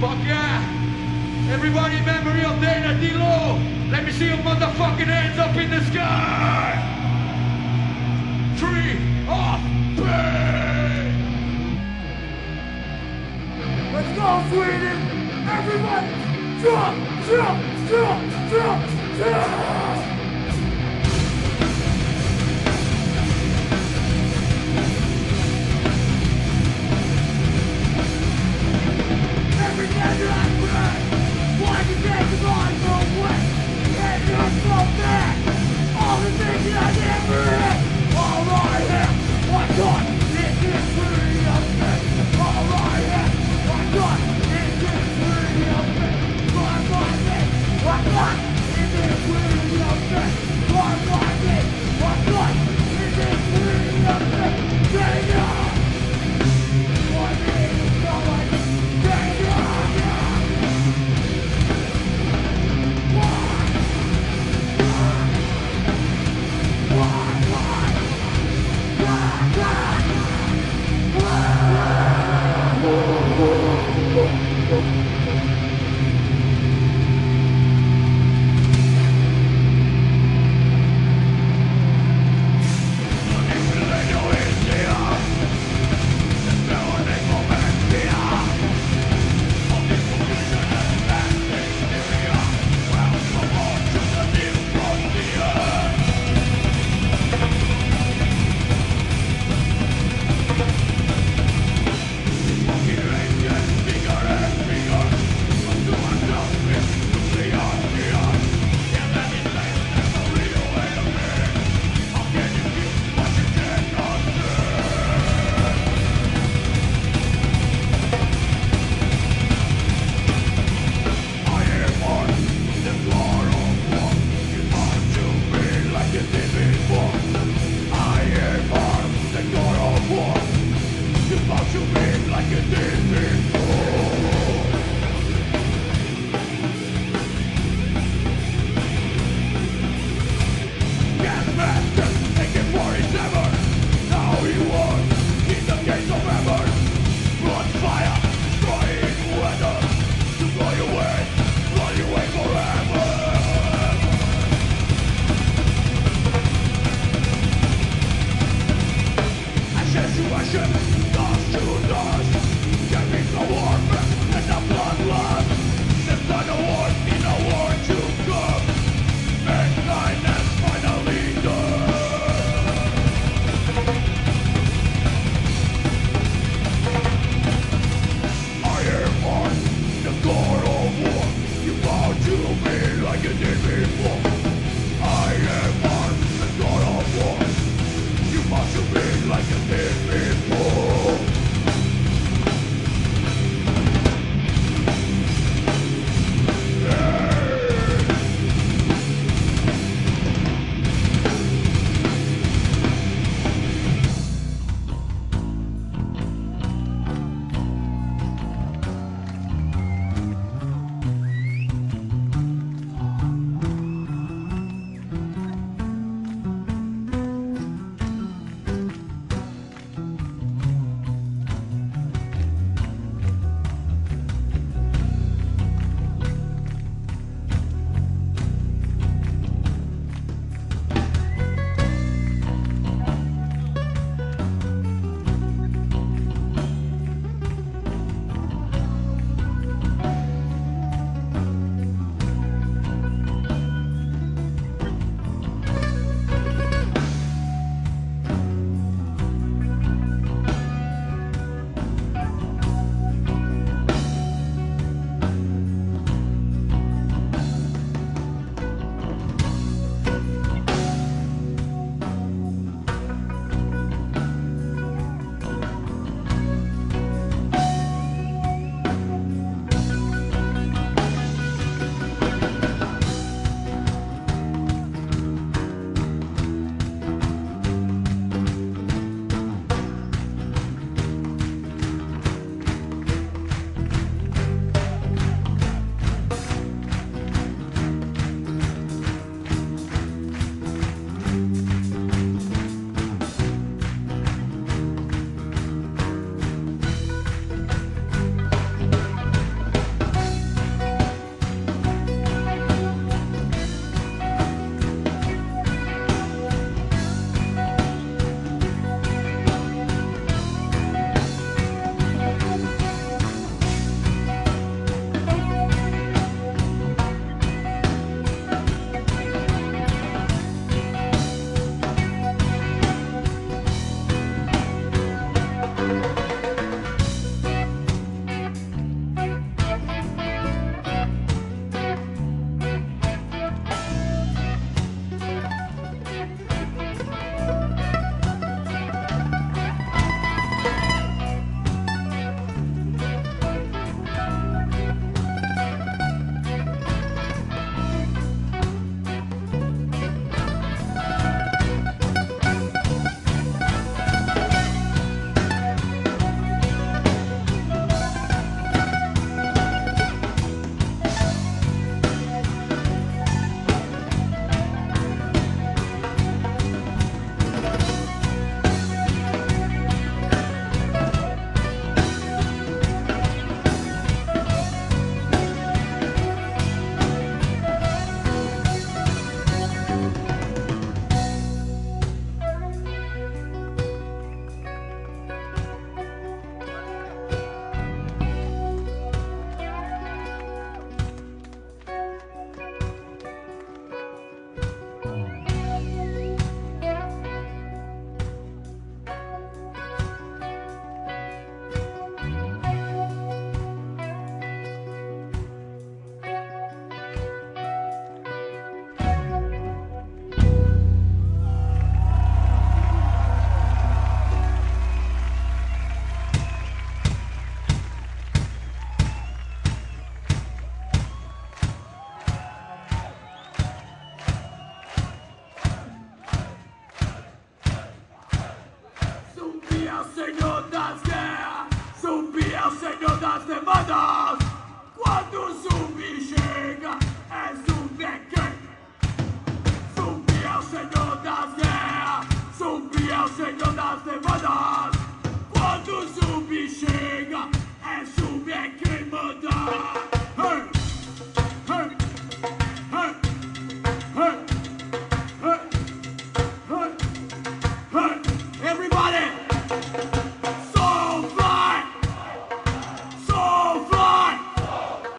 Fuck yeah! Everybody in memory of Dana D. Let me see your motherfucking hands up in the sky! Tree of Pain! Let's go, Sweden! Everybody! Jump! Jump! Jump! Jump! Jump! on fire! o Senhor das guerras, zumbi é o Senhor das demandas. Quando zumbi chega, é zumbi é quem? O Senhor das guerras, zumbi é o Senhor das demandas. Quando zumbi chega,